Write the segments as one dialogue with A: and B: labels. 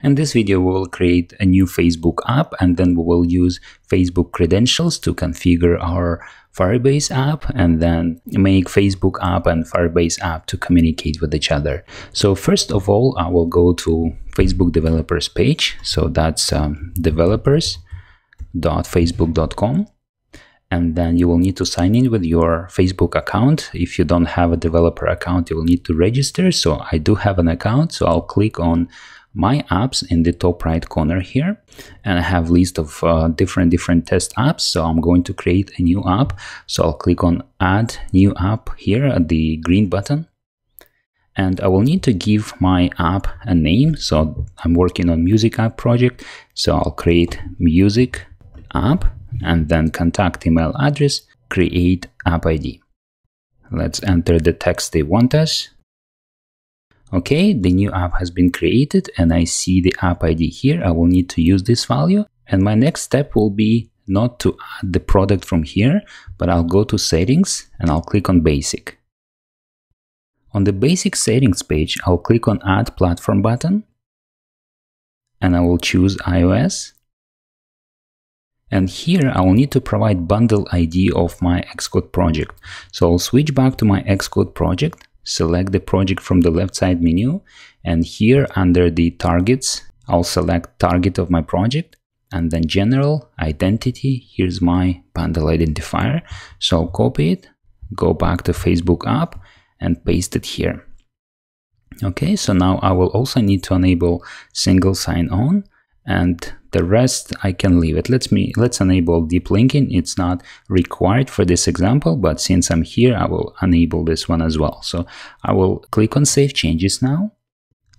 A: In this video, we will create a new Facebook app and then we will use Facebook credentials to configure our Firebase app and then make Facebook app and Firebase app to communicate with each other. So first of all, I will go to Facebook developers page. So that's um, developers.facebook.com and then you will need to sign in with your Facebook account. If you don't have a developer account, you will need to register. So I do have an account, so I'll click on my apps in the top right corner here and I have list of uh, different different test apps. So I'm going to create a new app. So I'll click on add new app here at the green button. And I will need to give my app a name. So I'm working on music app project. So I'll create music app and then contact email address, create app ID. Let's enter the text they want us. Okay, the new app has been created and I see the app ID here. I will need to use this value. And my next step will be not to add the product from here, but I'll go to settings and I'll click on basic. On the basic settings page, I'll click on add platform button and I will choose iOS and here I will need to provide bundle ID of my Xcode project. So I'll switch back to my Xcode project, select the project from the left side menu, and here under the targets, I'll select target of my project and then general identity. Here's my bundle identifier. So I'll copy it, go back to Facebook app and paste it here. Okay, so now I will also need to enable single sign on and the rest I can leave it. Let's me let's enable deep linking. It's not required for this example, but since I'm here, I will enable this one as well. So I will click on save changes now.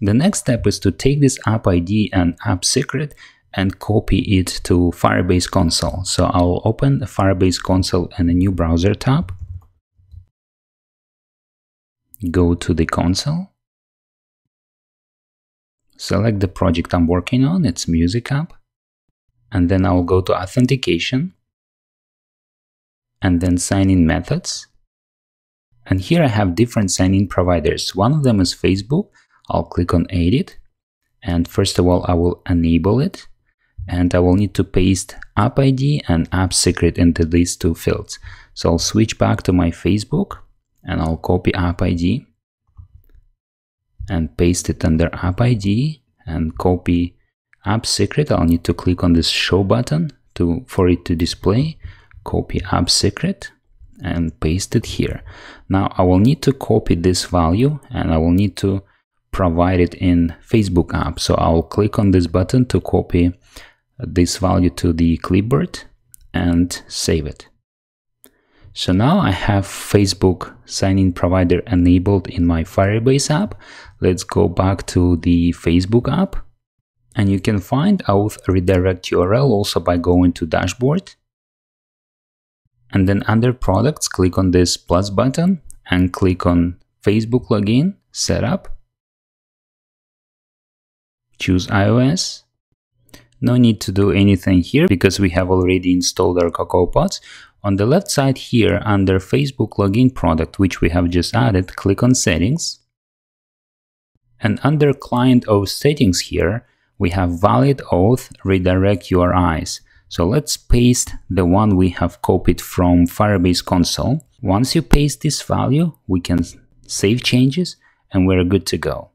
A: The next step is to take this app ID and app secret and copy it to Firebase console. So I'll open the Firebase console in a new browser tab. Go to the console select the project I'm working on, it's Music App, and then I'll go to Authentication, and then Sign In Methods. And here I have different sign-in providers. One of them is Facebook. I'll click on Edit, and first of all, I will enable it, and I will need to paste App ID and App Secret into these two fields. So I'll switch back to my Facebook, and I'll copy App ID, and paste it under app ID and copy app secret. I'll need to click on this show button to for it to display. Copy app secret and paste it here. Now I will need to copy this value and I will need to provide it in Facebook app. So I'll click on this button to copy this value to the clipboard and save it. So now I have Facebook sign-in provider enabled in my Firebase app. Let's go back to the Facebook app and you can find auth redirect URL also by going to dashboard. And then under products, click on this plus button and click on Facebook login setup. Choose iOS. No need to do anything here because we have already installed our CocoaPods. On the left side here under Facebook login product, which we have just added, click on settings. And under client auth settings here, we have valid auth redirect URIs. So let's paste the one we have copied from Firebase console. Once you paste this value, we can save changes and we're good to go.